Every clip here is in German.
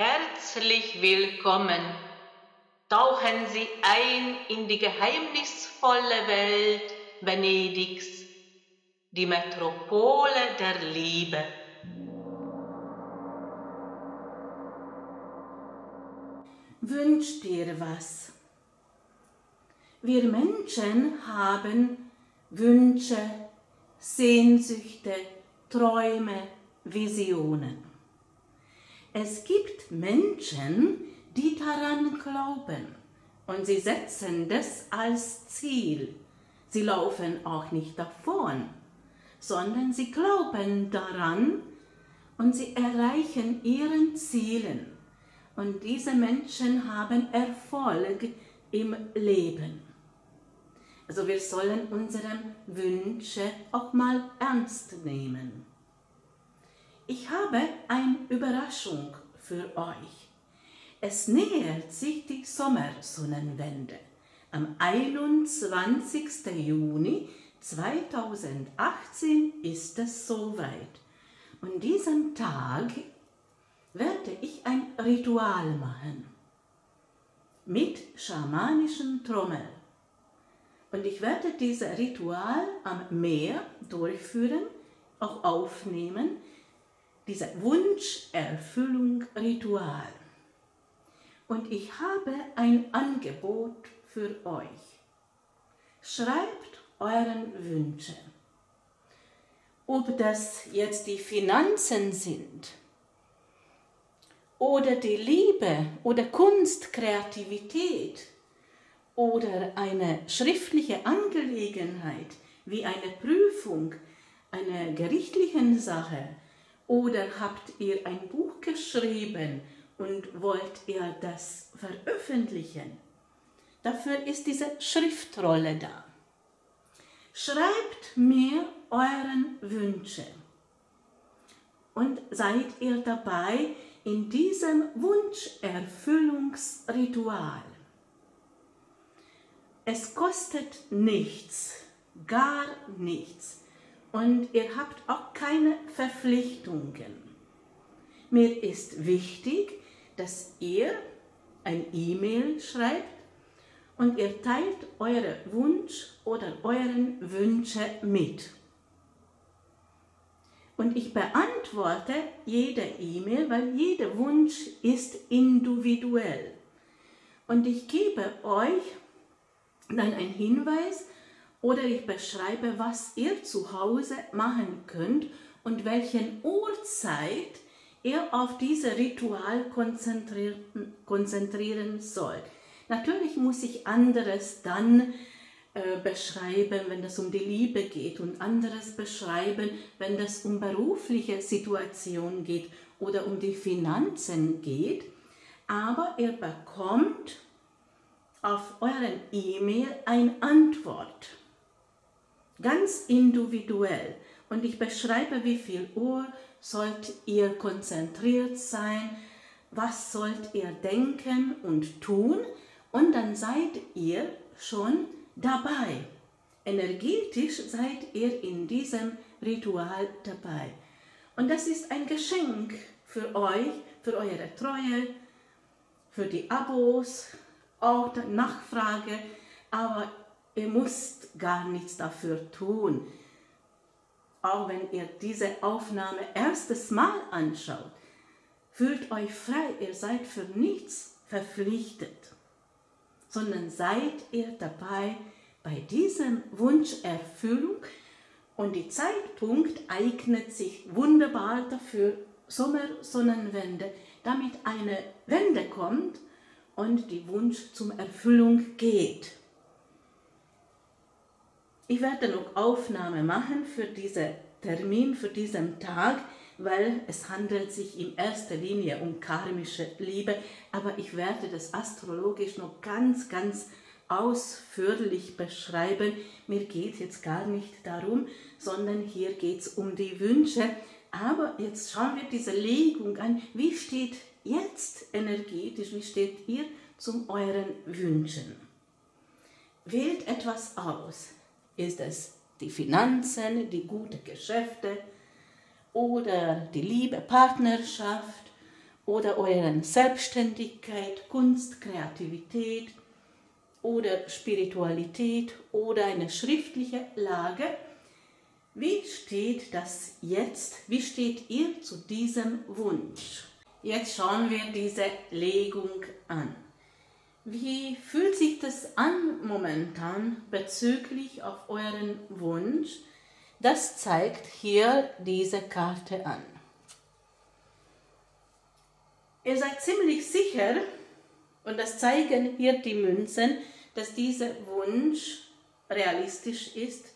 Herzlich willkommen. Tauchen Sie ein in die geheimnisvolle Welt Venedigs, die Metropole der Liebe. Wünsch dir was. Wir Menschen haben Wünsche, Sehnsüchte, Träume, Visionen. Es gibt Menschen, die daran glauben und sie setzen das als Ziel. Sie laufen auch nicht davon, sondern sie glauben daran und sie erreichen ihren Zielen. Und diese Menschen haben Erfolg im Leben. Also wir sollen unsere Wünsche auch mal ernst nehmen. Ich habe eine Überraschung für euch. Es nähert sich die Sommersonnenwende. Am 21. Juni 2018 ist es soweit. Und diesem Tag werde ich ein Ritual machen mit schamanischen Trommel. Und ich werde dieses Ritual am Meer durchführen, auch aufnehmen, dieser Wunscherfüllung-Ritual. Und ich habe ein Angebot für euch. Schreibt euren Wünsche. Ob das jetzt die Finanzen sind oder die Liebe oder Kunst, Kreativität oder eine schriftliche Angelegenheit wie eine Prüfung, eine gerichtliche Sache, oder habt ihr ein Buch geschrieben und wollt ihr das veröffentlichen? Dafür ist diese Schriftrolle da. Schreibt mir euren Wünsche und seid ihr dabei in diesem Wunscherfüllungsritual. Es kostet nichts, gar nichts und ihr habt auch keine Verpflichtungen. Mir ist wichtig, dass ihr ein E-Mail schreibt und ihr teilt eure Wunsch oder euren Wünsche mit. Und ich beantworte jede E-Mail, weil jeder Wunsch ist individuell. Und ich gebe euch dann einen Hinweis, oder ich beschreibe, was ihr zu Hause machen könnt und welchen Uhrzeit ihr auf dieses Ritual konzentrieren, konzentrieren sollt. Natürlich muss ich anderes dann äh, beschreiben, wenn es um die Liebe geht und anderes beschreiben, wenn es um berufliche Situation geht oder um die Finanzen geht. Aber ihr bekommt auf euren E-Mail eine Antwort ganz individuell. Und ich beschreibe, wie viel Uhr sollt ihr konzentriert sein, was sollt ihr denken und tun und dann seid ihr schon dabei. Energetisch seid ihr in diesem Ritual dabei. Und das ist ein Geschenk für euch, für eure Treue, für die Abos, auch die Nachfrage, aber Ihr müsst gar nichts dafür tun. Auch wenn ihr diese Aufnahme erstes Mal anschaut, fühlt euch frei, ihr seid für nichts verpflichtet, sondern seid ihr dabei bei diesem Wunscherfüllung und die Zeitpunkt eignet sich wunderbar dafür, Sommersonnenwende, damit eine Wende kommt und die Wunsch zum Erfüllung geht. Ich werde noch Aufnahme machen für diesen Termin, für diesen Tag, weil es handelt sich in erster Linie um karmische Liebe, aber ich werde das astrologisch noch ganz, ganz ausführlich beschreiben. Mir geht jetzt gar nicht darum, sondern hier geht es um die Wünsche. Aber jetzt schauen wir diese Legung an. Wie steht jetzt energetisch, wie steht ihr zu euren Wünschen? Wählt etwas aus. Ist es die Finanzen, die guten Geschäfte oder die Liebe, Partnerschaft oder euren Selbstständigkeit, Kunst, Kreativität oder Spiritualität oder eine schriftliche Lage. Wie steht das jetzt? Wie steht ihr zu diesem Wunsch? Jetzt schauen wir diese Legung an. Wie fühlt sich das an momentan bezüglich auf euren Wunsch? Das zeigt hier diese Karte an. Ihr seid ziemlich sicher, und das zeigen hier die Münzen, dass dieser Wunsch realistisch ist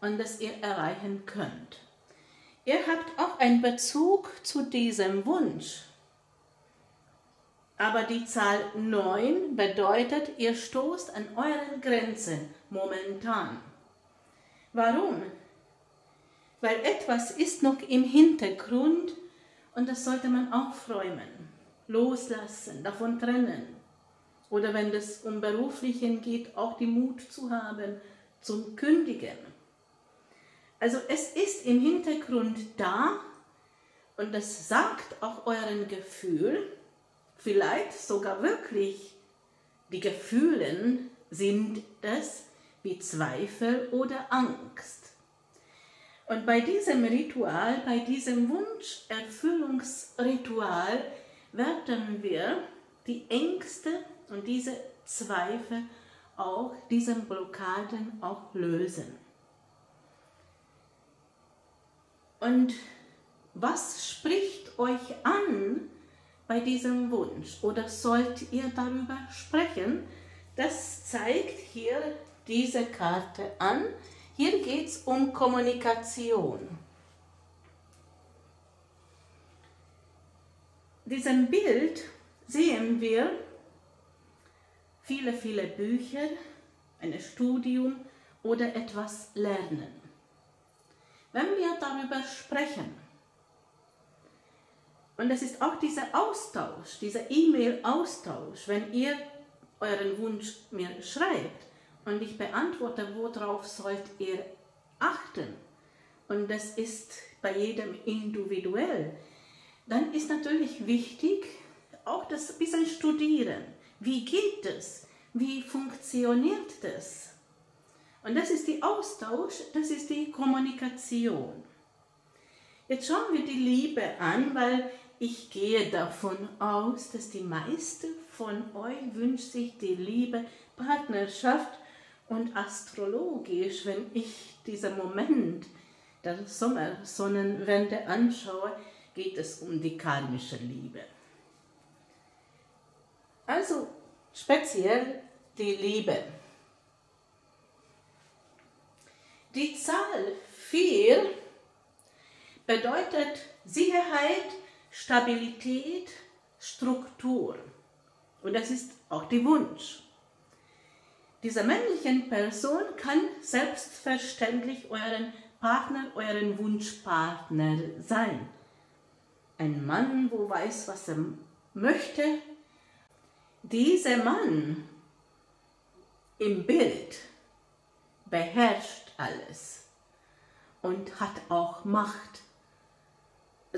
und dass ihr erreichen könnt. Ihr habt auch einen Bezug zu diesem Wunsch. Aber die Zahl 9 bedeutet, ihr stoßt an euren Grenzen momentan. Warum? Weil etwas ist noch im Hintergrund und das sollte man aufräumen loslassen, davon trennen. Oder wenn es um Beruflichen geht, auch die Mut zu haben zum Kündigen. Also es ist im Hintergrund da und das sagt auch euren Gefühl, vielleicht sogar wirklich die Gefühle sind es wie Zweifel oder Angst. Und bei diesem Ritual, bei diesem Wunscherfüllungsritual werden wir die Ängste und diese Zweifel auch, diese Blockaden auch lösen. Und was spricht euch an bei diesem Wunsch? Oder sollt ihr darüber sprechen? Das zeigt hier diese Karte an. Hier geht es um Kommunikation. diesem Bild sehen wir viele, viele Bücher, ein Studium oder etwas lernen. Wenn wir darüber sprechen, und es ist auch dieser Austausch, dieser E-Mail-Austausch, wenn ihr euren Wunsch mir schreibt und ich beantworte, worauf sollt ihr achten. Und das ist bei jedem individuell dann ist natürlich wichtig, auch das bisschen studieren. Wie geht es? Wie funktioniert das? Und das ist die Austausch, das ist die Kommunikation. Jetzt schauen wir die Liebe an, weil ich gehe davon aus, dass die meisten von euch wünscht sich die Liebe, Partnerschaft und astrologisch, wenn ich diesen Moment der Sommersonnenwende anschaue, geht es um die karmische Liebe. Also speziell die Liebe. Die Zahl 4 bedeutet Sicherheit, Stabilität, Struktur. Und das ist auch der Wunsch. Diese männlichen Person kann selbstverständlich euren Partner, euren Wunschpartner sein ein Mann, wo weiß, was er möchte. Dieser Mann im Bild beherrscht alles und hat auch Macht.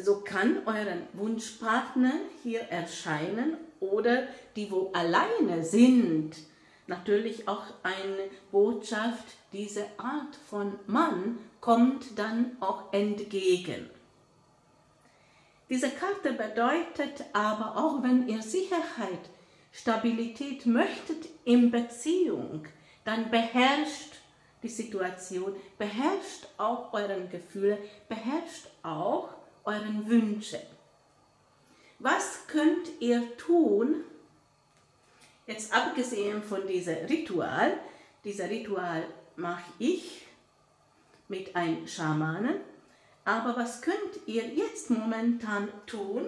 So kann euren Wunschpartner hier erscheinen oder die, wo alleine sind, natürlich auch eine Botschaft, diese Art von Mann kommt dann auch entgegen. Diese Karte bedeutet aber auch, wenn ihr Sicherheit, Stabilität möchtet in Beziehung, dann beherrscht die Situation, beherrscht auch euren Gefühle, beherrscht auch euren Wünsche. Was könnt ihr tun, jetzt abgesehen von diesem Ritual, dieser Ritual mache ich mit einem Schamanen, aber was könnt ihr jetzt momentan tun?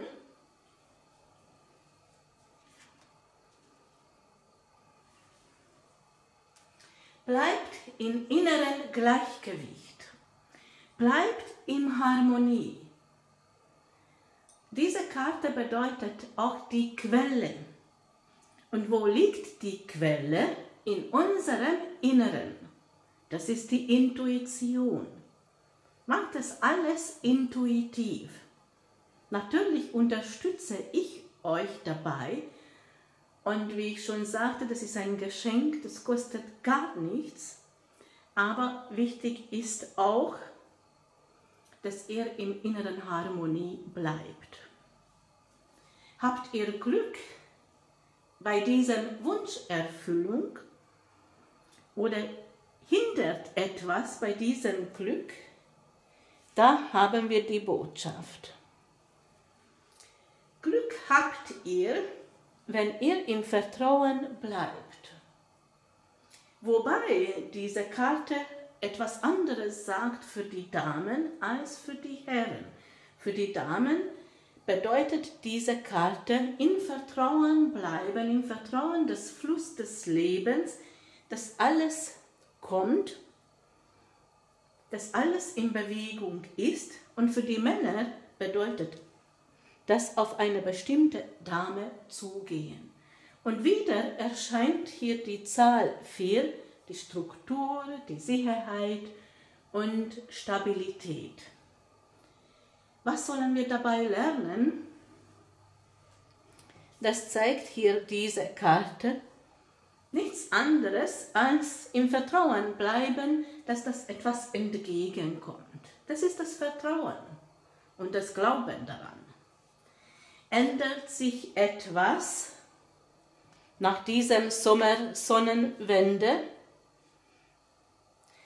Bleibt in inneren Gleichgewicht. Bleibt in Harmonie. Diese Karte bedeutet auch die Quelle. Und wo liegt die Quelle? In unserem Inneren. Das ist die Intuition. Macht es alles intuitiv. Natürlich unterstütze ich euch dabei. Und wie ich schon sagte, das ist ein Geschenk, das kostet gar nichts. Aber wichtig ist auch, dass ihr in inneren Harmonie bleibt. Habt ihr Glück bei dieser Wunscherfüllung oder hindert etwas bei diesem Glück, da haben wir die Botschaft. Glück habt ihr, wenn ihr im Vertrauen bleibt. Wobei diese Karte etwas anderes sagt für die Damen als für die Herren. Für die Damen bedeutet diese Karte in Vertrauen bleiben, im Vertrauen des Fluss des Lebens, dass alles kommt, dass alles in Bewegung ist und für die Männer bedeutet das auf eine bestimmte Dame zugehen. Und wieder erscheint hier die Zahl 4, die Struktur, die Sicherheit und Stabilität. Was sollen wir dabei lernen? Das zeigt hier diese Karte. Nichts anderes als im Vertrauen bleiben, dass das etwas entgegenkommt. Das ist das Vertrauen und das Glauben daran. Ändert sich etwas nach diesem Sommer Sonnenwende?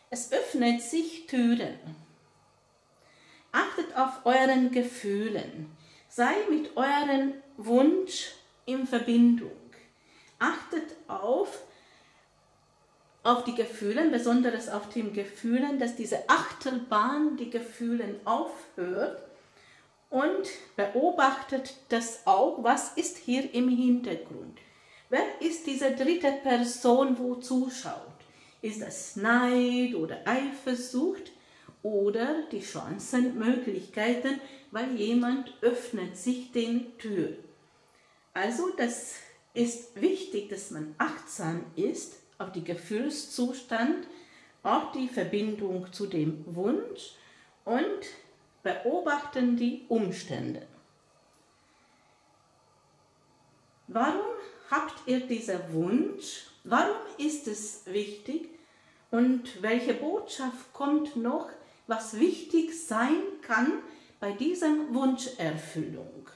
Es öffnet sich Türen. Achtet auf euren Gefühlen. Sei mit euren Wunsch in Verbindung. Achtet auf, auf die Gefühle, besonders auf die Gefühlen, dass diese Achterbahn die Gefühlen aufhört und beobachtet das auch, was ist hier im Hintergrund. Wer ist diese dritte Person, wo zuschaut? Ist das Neid oder Eifersucht? oder die Chancen, Möglichkeiten, weil jemand öffnet sich den Tür. Also das ist wichtig, dass man achtsam ist auf die Gefühlszustand, auch die Verbindung zu dem Wunsch und beobachten die Umstände. Warum habt ihr diesen Wunsch? Warum ist es wichtig? Und welche Botschaft kommt noch was wichtig sein kann bei dieser Wunscherfüllung.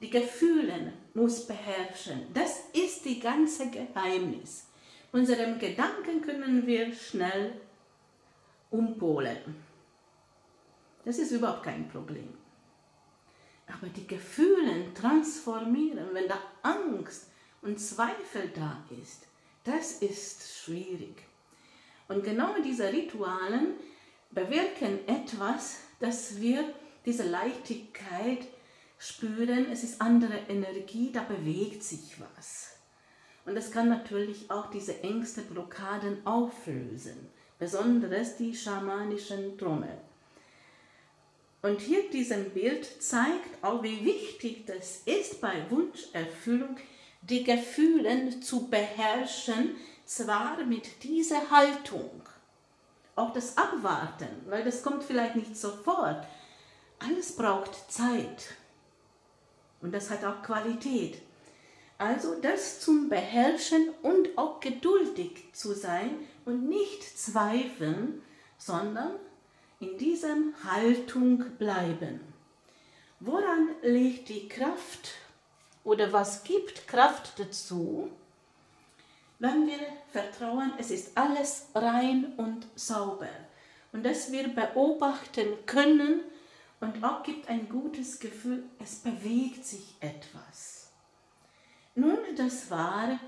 Die Gefühle muss beherrschen. Das ist die ganze Geheimnis. Unserem Gedanken können wir schnell umpolen. Das ist überhaupt kein Problem. Aber die Gefühle transformieren, wenn da Angst und Zweifel da ist, das ist schwierig. Und genau diese Ritualen bewirken etwas, dass wir diese Leichtigkeit spüren, es ist andere Energie, da bewegt sich was. Und das kann natürlich auch diese Ängste, Blockaden auflösen, besonders die schamanischen Trommel. Und hier diesem Bild zeigt auch, wie wichtig das ist bei Wunscherfüllung, die Gefühle zu beherrschen, zwar mit dieser Haltung. Auch das Abwarten, weil das kommt vielleicht nicht sofort. Alles braucht Zeit. Und das hat auch Qualität. Also das zum Beherrschen und auch geduldig zu sein und nicht zweifeln, sondern in diesem Haltung bleiben. Woran liegt die Kraft oder was gibt Kraft dazu, wenn wir vertrauen, es ist alles rein und sauber und dass wir beobachten können und auch gibt ein gutes Gefühl, es bewegt sich etwas. Nun, das war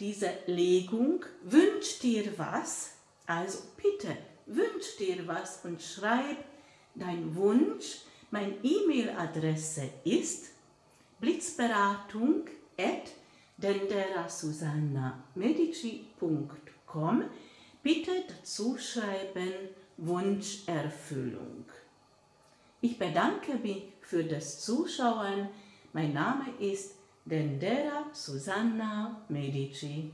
diese Legung, wünsch dir was, also bitte, wünsch dir was und schreib dein Wunsch. Meine E-Mail-Adresse ist blitzberatung at bitte dazu schreiben Wunscherfüllung. Ich bedanke mich für das Zuschauen. Mein Name ist Dendera Susanna Medici.